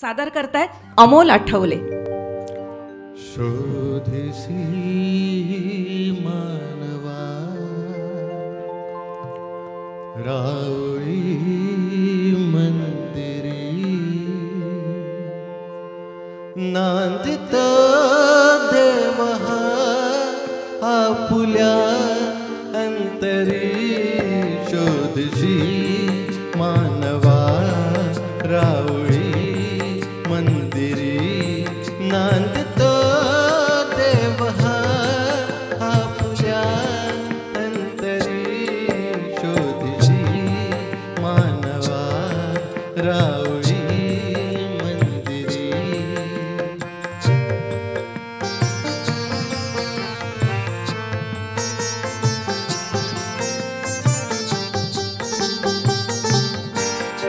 सादर करतायत अमोल आठवले. शोधसी मानवा रावळी अंतरी शोधशी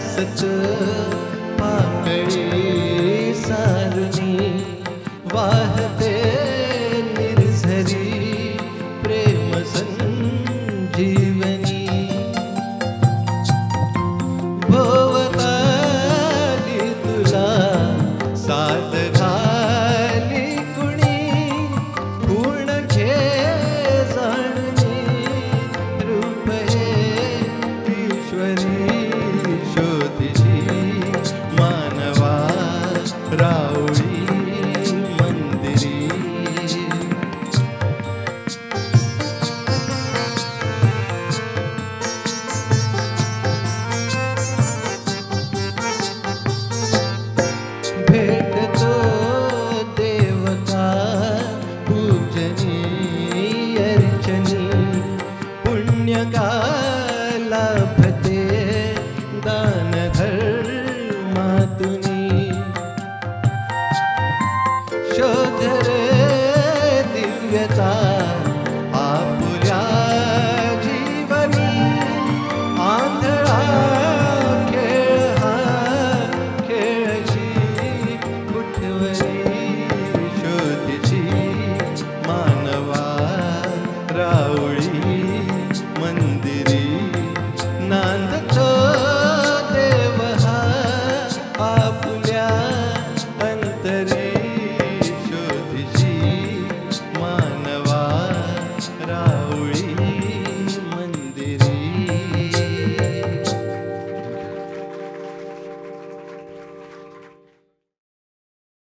सच। वाहते निर्झरी प्रेम संजीवनी। भोवताली पुण्य का लाभते दान धर्मातुनी